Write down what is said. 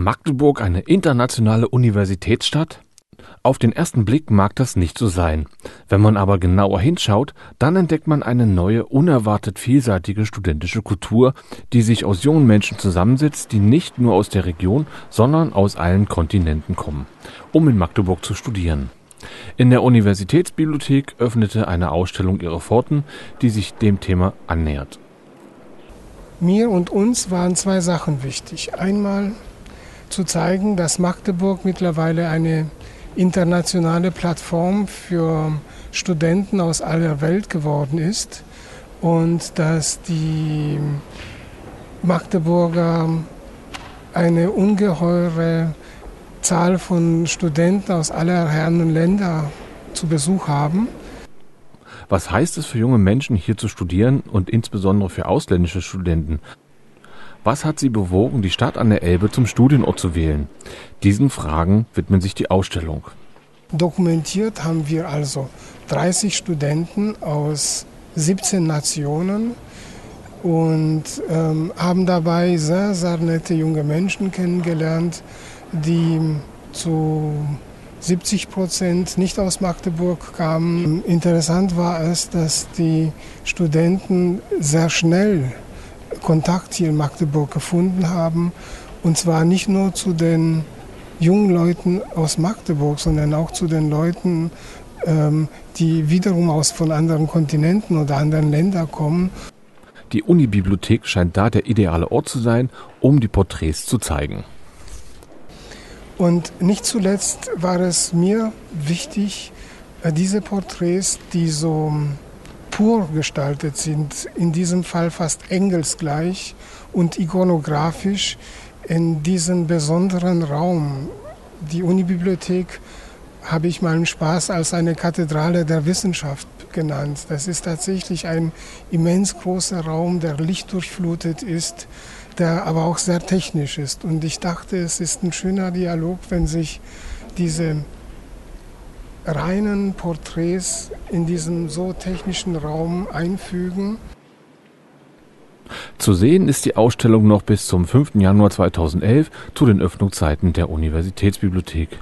Magdeburg eine internationale Universitätsstadt? Auf den ersten Blick mag das nicht so sein. Wenn man aber genauer hinschaut, dann entdeckt man eine neue, unerwartet vielseitige studentische Kultur, die sich aus jungen Menschen zusammensetzt, die nicht nur aus der Region, sondern aus allen Kontinenten kommen, um in Magdeburg zu studieren. In der Universitätsbibliothek öffnete eine Ausstellung ihre Pforten, die sich dem Thema annähert. Mir und uns waren zwei Sachen wichtig. Einmal zu zeigen, dass Magdeburg mittlerweile eine internationale Plattform für Studenten aus aller Welt geworden ist und dass die Magdeburger eine ungeheure Zahl von Studenten aus aller Herren Länder zu Besuch haben. Was heißt es für junge Menschen, hier zu studieren und insbesondere für ausländische Studenten? Was hat sie bewogen, die Stadt an der Elbe zum Studienort zu wählen? Diesen Fragen widmet sich die Ausstellung. Dokumentiert haben wir also 30 Studenten aus 17 Nationen und ähm, haben dabei sehr, sehr nette junge Menschen kennengelernt, die zu 70 Prozent nicht aus Magdeburg kamen. Interessant war es, dass die Studenten sehr schnell Kontakt hier in Magdeburg gefunden haben. Und zwar nicht nur zu den jungen Leuten aus Magdeburg, sondern auch zu den Leuten, ähm, die wiederum aus von anderen Kontinenten oder anderen Ländern kommen. Die Unibibliothek scheint da der ideale Ort zu sein, um die Porträts zu zeigen. Und nicht zuletzt war es mir wichtig, äh, diese Porträts, die so pur gestaltet sind, in diesem Fall fast engelsgleich und ikonografisch, in diesem besonderen Raum. Die Unibibliothek habe ich meinen Spaß als eine Kathedrale der Wissenschaft genannt. Das ist tatsächlich ein immens großer Raum, der lichtdurchflutet ist der aber auch sehr technisch ist. Und ich dachte, es ist ein schöner Dialog, wenn sich diese reinen Porträts in diesem so technischen Raum einfügen. Zu sehen ist die Ausstellung noch bis zum 5. Januar 2011 zu den Öffnungszeiten der Universitätsbibliothek.